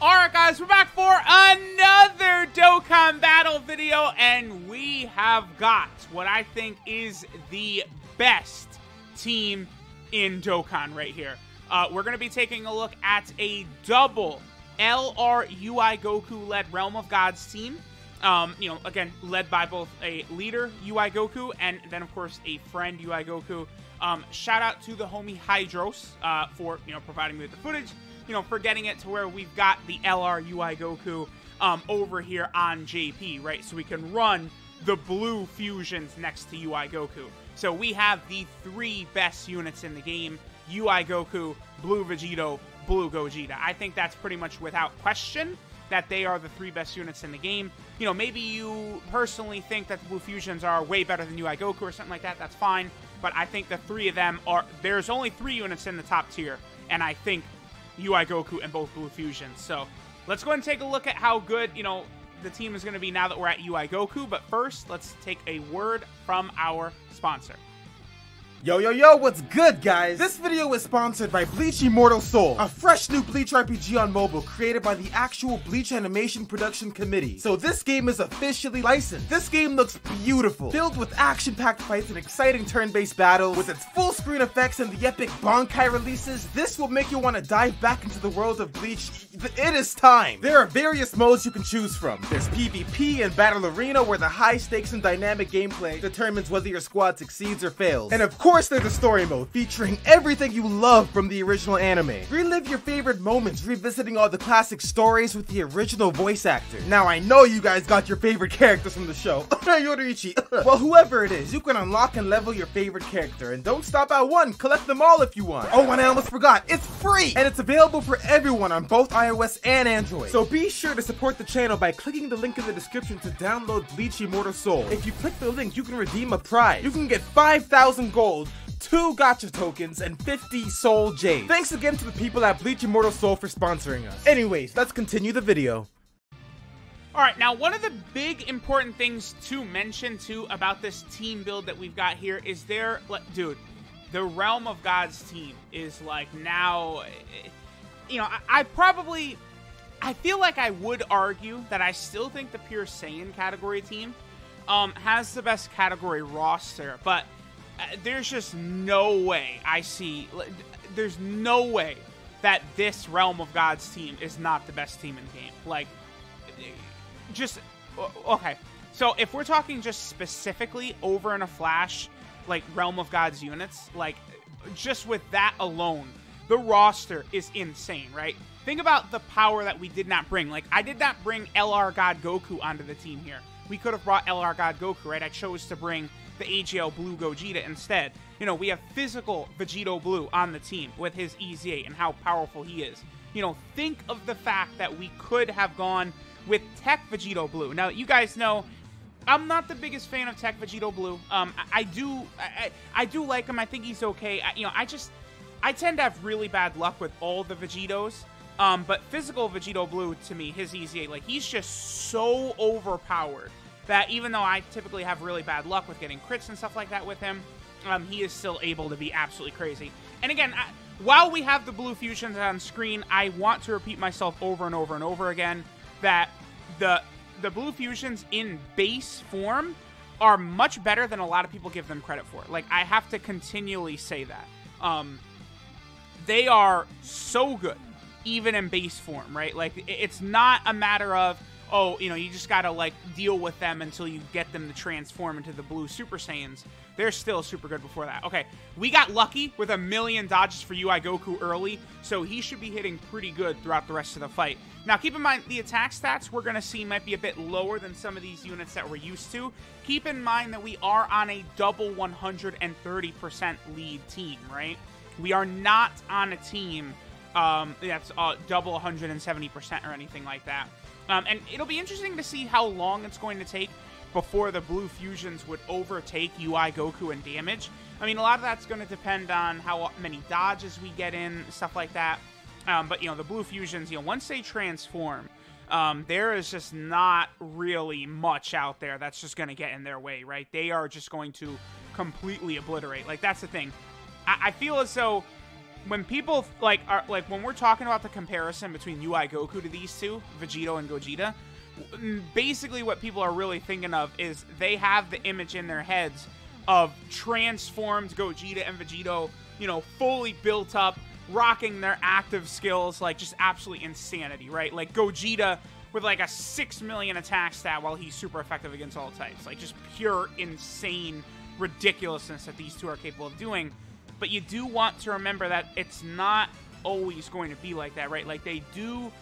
Alright guys, we're back for another Dokkan Battle video, and we have got what I think is the best team in Dokkan right here. Uh, we're going to be taking a look at a double LRUI Goku-led Realm of Gods team. Um, you know, again, led by both a leader, UI Goku, and then, of course, a friend, UI Goku. Um, shout out to the homie Hydros uh, for, you know, providing me with the footage, you know, for getting it to where we've got the LR UI Goku um, over here on JP, right? So we can run the blue fusions next to UI Goku. So we have the three best units in the game, UI Goku, Blue Vegito, Blue Gogeta. I think that's pretty much without question that they are the three best units in the game. You know, maybe you personally think that the Blue Fusions are way better than UI Goku or something like that. That's fine. But I think the three of them are. There's only three units in the top tier, and I think UI Goku and both Blue Fusions. So let's go ahead and take a look at how good, you know, the team is going to be now that we're at UI Goku. But first, let's take a word from our sponsor. Yo, yo, yo, what's good, guys? This video is sponsored by Bleach Immortal Soul, a fresh new Bleach RPG on mobile created by the actual Bleach Animation Production Committee. So this game is officially licensed. This game looks beautiful, filled with action-packed fights and exciting turn-based battles. With its full screen effects and the epic Bankai releases, this will make you want to dive back into the world of Bleach. It is time! There are various modes you can choose from. There's PvP and Battle Arena where the high stakes and dynamic gameplay determines whether your squad succeeds or fails. And of course, course there's a story mode featuring everything you love from the original anime. Relive your favorite moments revisiting all the classic stories with the original voice actor. Now I know you guys got your favorite characters from the show, Yoruichi. well whoever it is, you can unlock and level your favorite character and don't stop at one, collect them all if you want. Oh and I almost forgot, it's free! And it's available for everyone on both iOS and Android. So be sure to support the channel by clicking the link in the description to download Bleach Immortal Soul. If you click the link, you can redeem a prize. You can get 5,000 gold two gacha tokens, and 50 soul jade. Thanks again to the people at Bleach Immortal Soul for sponsoring us. Anyways, let's continue the video. Alright, now one of the big important things to mention too about this team build that we've got here is there, dude, the Realm of Gods team is like now, you know, I, I probably, I feel like I would argue that I still think the Pure Saiyan category team um, has the best category roster, but Uh, there's just no way I see. There's no way that this Realm of Gods team is not the best team in the game. Like, uh, just okay. So if we're talking just specifically over in a flash, like Realm of Gods units, like just with that alone, the roster is insane, right? Think about the power that we did not bring. Like I did not bring LR God Goku onto the team here. We could have brought LR God Goku, right? I chose to bring the AGL Blue Gogeta instead. You know, we have physical Vegito Blue on the team with his EZA and how powerful he is. You know, think of the fact that we could have gone with Tech Vegito Blue. Now, you guys know I'm not the biggest fan of Tech Vegito Blue. Um, I, I do, I, I, do like him. I think he's okay. I, you know, I just, I tend to have really bad luck with all the Vegitos. Um, but physical Vegito Blue to me, his EZA, like he's just so overpowered that even though I typically have really bad luck with getting crits and stuff like that with him, um, he is still able to be absolutely crazy. And again, I, while we have the blue fusions on screen, I want to repeat myself over and over and over again that the the blue fusions in base form are much better than a lot of people give them credit for. Like I have to continually say that. Um, they are so good, even in base form, right? Like it's not a matter of oh, you know, you just gotta like deal with them until you get them to transform into the blue Super Saiyans. They're still super good before that. Okay, we got lucky with a million dodges for UI Goku early, so he should be hitting pretty good throughout the rest of the fight. Now, keep in mind, the attack stats we're going to see might be a bit lower than some of these units that we're used to. Keep in mind that we are on a double 130% lead team, right? We are not on a team um, that's uh, double 170% or anything like that. Um, and it'll be interesting to see how long it's going to take before the Blue Fusions would overtake UI Goku in damage. I mean, a lot of that's going to depend on how many dodges we get in, stuff like that. Um, but, you know, the Blue Fusions, you know, once they transform, um, there is just not really much out there that's just going to get in their way, right? They are just going to completely obliterate. Like, that's the thing. I, I feel as though when people like are like when we're talking about the comparison between UI Goku to these two, Vegito and Gogeta, basically what people are really thinking of is they have the image in their heads of transformed Gogeta and Vegito, you know, fully built up, rocking their active skills like just absolutely insanity, right? Like Gogeta with like a 6 million attack stat while he's super effective against all types. Like just pure insane ridiculousness that these two are capable of doing. But you do want to remember that it's not always going to be like that, right? Like they do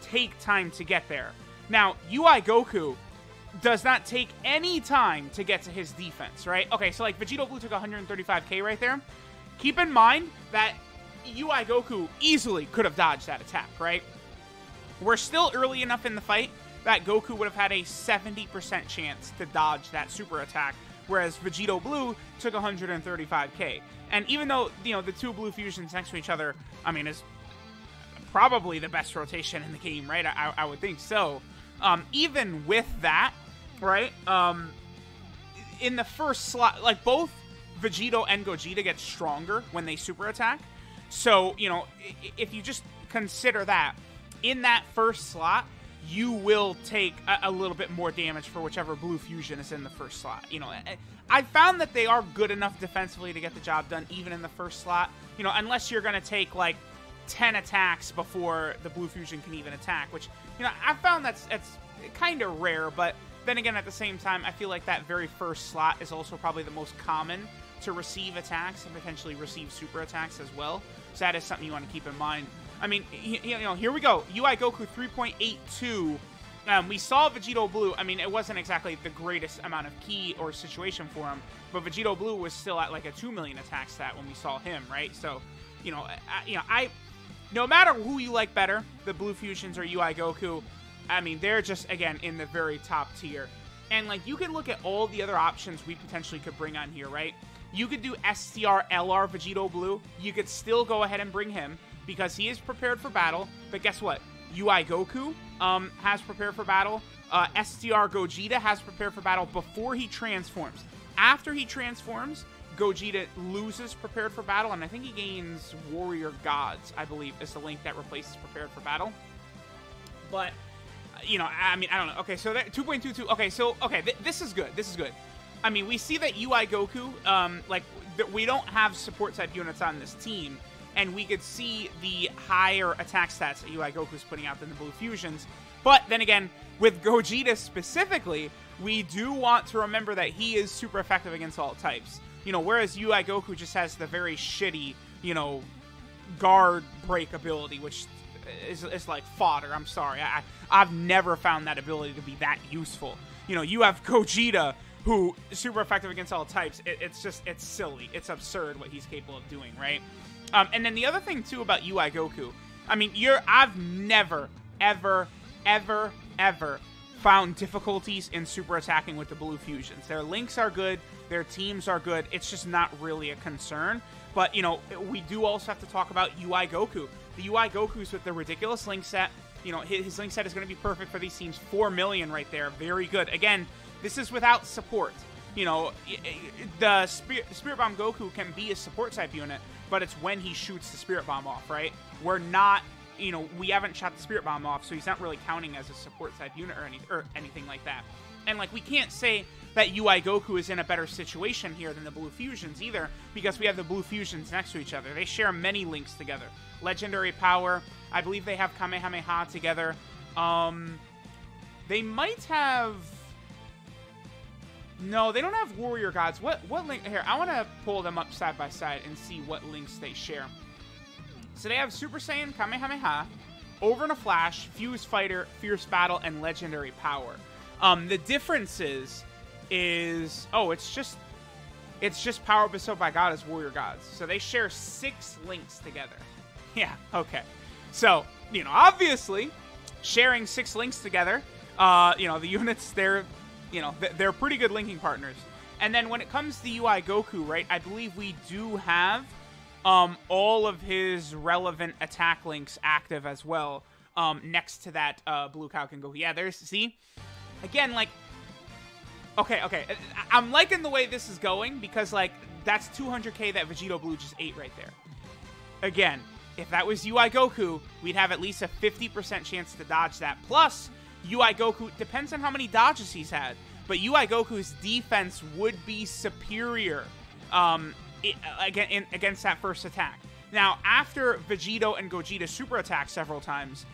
take time to get there. Now, UI Goku does not take any time to get to his defense, right? Okay, so like Vegito Blue took 135k right there. Keep in mind that UI Goku easily could have dodged that attack, right? We're still early enough in the fight that Goku would have had a 70% chance to dodge that super attack, whereas Vegito Blue took 135k. And even though, you know, the two blue fusions next to each other, I mean, is probably the best rotation in the game, right? I, I would think so. Um, even with that, right? Um, in the first slot, like both Vegito and Gogeta get stronger when they super attack. So, you know, if you just consider that, in that first slot, you will take a, a, little bit more damage for whichever blue fusion is in the first slot. You know, eh, eh. I found that they are good enough defensively to get the job done even in the first slot. You know, unless you're going to take like 10 attacks before the blue fusion can even attack, which, you know, I found that's that's kind of rare, but then again, at the same time, I feel like that very first slot is also probably the most common to receive attacks and potentially receive super attacks as well. So that is something you want to keep in mind. I mean, you know, here we go. UI Goku 3.82. Um, we saw Vegito Blue. I mean, it wasn't exactly the greatest amount of key or situation for him, but Vegito Blue was still at like a 2 million attack stat when we saw him, right? So, you know, I, you know, I, no matter who you like better, the Blue Fusions or UI Goku, I mean, they're just, again, in the very top tier. And, like, you can look at all the other options we potentially could bring on here, right? You could do STR LR Vegito Blue. You could still go ahead and bring him because he is prepared for battle. But guess what? UI Goku um, has prepared for battle. Uh, STR Gogeta has prepared for battle before he transforms. After he transforms, Gogeta loses prepared for battle, and I think he gains Warrior Gods, I believe, is the link that replaces prepared for battle. But you know, I mean, I don't know. Okay, so that 2.22. Okay, so okay, th this is good. This is good. I mean, we see that UI Goku, um, like we don't have support type units on this team, and we could see the higher attack stats that UI Goku's putting out than the Blue Fusions. But then again, with Gogeta specifically, we do want to remember that he is super effective against all types. You know, whereas UI Goku just has the very shitty, you know, guard break ability, which is, is like fodder. I'm sorry. I, I've never found that ability to be that useful. You know, you have Gogeta, who super effective against all types. It, it's just, it's silly. It's absurd what he's capable of doing, right? Um, and then the other thing, too, about UI Goku, I mean, you're, I've never, ever, ever, ever found difficulties in super attacking with the blue fusions. Their links are good, their teams are good. It's just not really a concern. But, you know, we do also have to talk about UI Goku. The UI Goku's with the ridiculous link set. You know, his, his link set is going to be perfect for these teams. 4 million right there. Very good. Again, this is without support. You know, the Spirit, Spirit Bomb Goku can be a support type unit, but it's when he shoots the Spirit Bomb off, right? We're not, you know, we haven't shot the Spirit Bomb off, so he's not really counting as a support type unit or, any, or anything like that. And, like, we can't say that UI Goku is in a better situation here than the Blue Fusions either, because we have the Blue Fusions next to each other. They share many links together. Legendary Power, I believe they have Kamehameha together. Um, they might have... No, they don't have Warrior Gods. What what link? Here, I want to pull them up side by side and see what links they share. So they have Super Saiyan, Kamehameha, Over in a Flash, Fuse Fighter, Fierce Battle, and Legendary Power. Um, the differences is oh, it's just it's just power bestowed by God as warrior gods. So they share six links together. Yeah, okay. So, you know, obviously, sharing six links together, uh, you know, the units, they're, you know, they're pretty good linking partners. And then when it comes to UI Goku, right, I believe we do have um, all of his relevant attack links active as well um, next to that uh, Blue Kaioken Goku. Yeah, there's, see? Again, like, Okay, okay. I'm liking the way this is going because, like, that's 200k that Vegito Blue just ate right there. again, if that was UI Goku, we'd have at least a 50% chance to dodge that. Plus, UI Goku depends on how many dodges he's had, but UI Goku's defense would be superior um, against that first attack. Now, after Vegito and Gogeta super attack several times,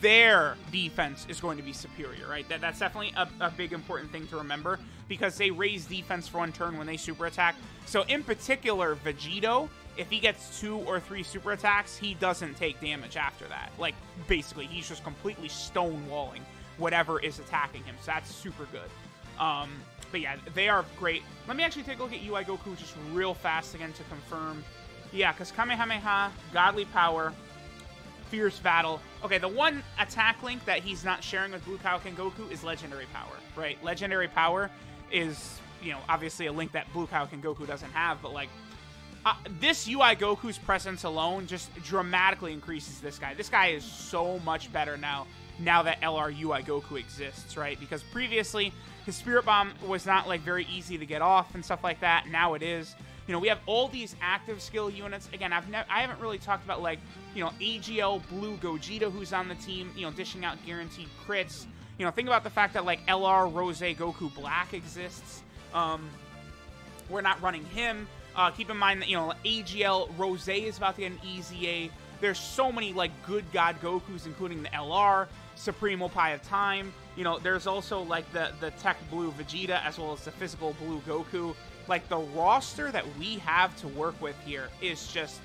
their defense is going to be superior, right? That, that's definitely a, a, big important thing to remember because they raise defense for one turn when they super attack. So in particular, Vegito, if he gets two or three super attacks, he doesn't take damage after that. Like, basically, he's just completely stonewalling whatever is attacking him. So that's super good. Um, but yeah, they are great. Let me actually take a look at UI Goku just real fast again to confirm. Yeah, because Kamehameha, Godly Power, Fierce Battle. Okay, the one attack link that he's not sharing with Blue Kaioken Goku is Legendary Power, right? Legendary Power is, you know, obviously a link that Blue Kaioken Goku doesn't have, but like, uh, this UI Goku's presence alone just dramatically increases this guy. This guy is so much better now, now that LRUI Goku exists, right? Because previously, his Spirit Bomb was not, like, very easy to get off and stuff like that. Now it is. You know, we have all these active skill units. Again, I've never, I haven't really talked about like, you know, AGL Blue Gogeta who's on the team, you know, dishing out guaranteed crits. You know, think about the fact that like LR Rose Goku Black exists. Um, we're not running him. Uh, keep in mind that you know AGL Rose is about to get an EZA. There's so many like good God Gokus, including the LR Supreme Opie of Time. You know, there's also like the the Tech Blue Vegeta as well as the Physical Blue Goku like the roster that we have to work with here is just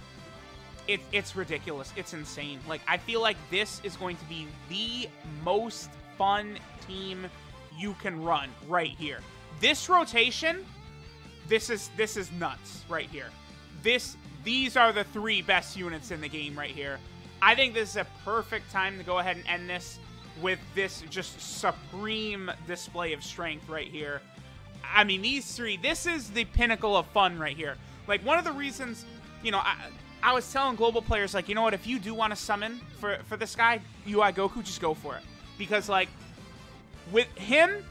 it, it's ridiculous. It's insane. Like I feel like this is going to be the most fun team you can run right here. This rotation, this is this is nuts right here. This these are the three best units in the game right here. I think this is a perfect time to go ahead and end this with this just supreme display of strength right here. I mean, these three, this is the pinnacle of fun right here. Like, one of the reasons, you know, I, I was telling global players, like, you know what, if you do want to summon for, for this guy, UI Goku, just go for it. Because, like, with him,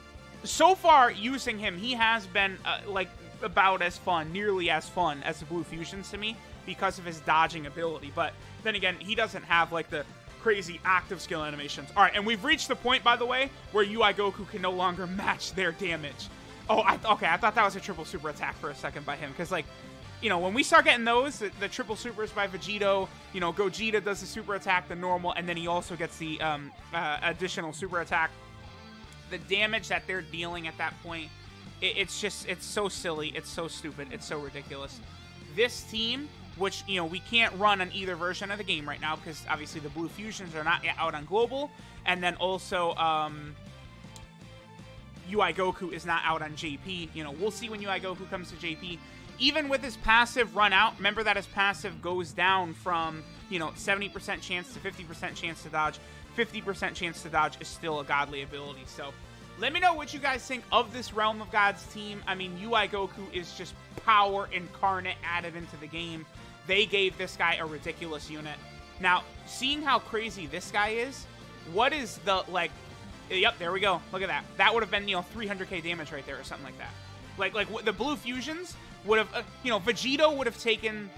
so far, using him, he has been, uh, like, about as fun, nearly as fun as the Blue Fusions to me because of his dodging ability. But then again, he doesn't have, like, the crazy active skill animations. All right, and we've reached the point, by the way, where UI Goku can no longer match their damage. Oh, I okay. I thought that was a triple super attack for a second by him because like, you know, when we start getting those, the, the, triple supers by Vegito, you know, Gogeta does the super attack, the normal, and then he also gets the um, uh, additional super attack. The damage that they're dealing at that point, it, it's just it's so silly, it's so stupid, it's so ridiculous. This team, which you know we can't run on either version of the game right now because obviously the Blue Fusions are not yet out on global, and then also. Um, UI Goku is not out on JP. You know, we'll see when UI Goku comes to JP. Even with his passive run out, remember that his passive goes down from, you know, 70% chance to 50% chance to dodge. 50% chance to dodge is still a godly ability. So let me know what you guys think of this Realm of Gods team. I mean, UI Goku is just power incarnate added into the game. They gave this guy a ridiculous unit. Now, seeing how crazy this guy is, what is the, like, Yep, there we go. Look at that. That would have been, you know, 300k damage right there or something like that. Like, like the blue fusions would have, uh, you know, Vegito would have taken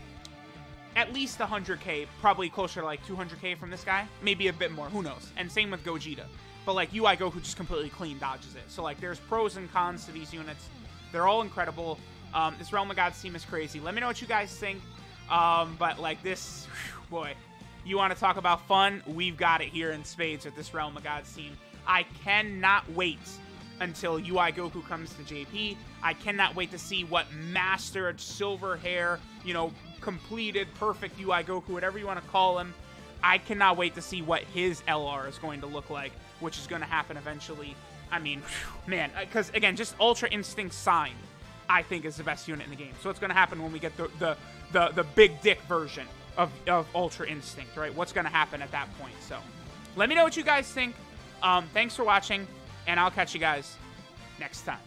at least 100k, probably closer to like 200k from this guy. Maybe a bit more, who knows. And same with Gogeta. But like UI Goku just completely clean dodges it. So like there's pros and cons to these units. They're all incredible. Um, this Realm of Gods team is crazy. Let me know what you guys think. Um, but like this, whew, boy, you want to talk about fun? We've got it here in spades with this Realm of Gods team. I cannot wait until UI Goku comes to JP. I cannot wait to see what mastered silver hair, you know, completed perfect UI Goku, whatever you want to call him. I cannot wait to see what his LR is going to look like, which is going to happen eventually. I mean, man, because uh, again, just Ultra Instinct Sign, I think is the best unit in the game. So what's going to happen when we get the the the, the big dick version of, of Ultra Instinct, right? What's going to happen at that point? So let me know what you guys think. Um, thanks for watching, and I'll catch you guys next time.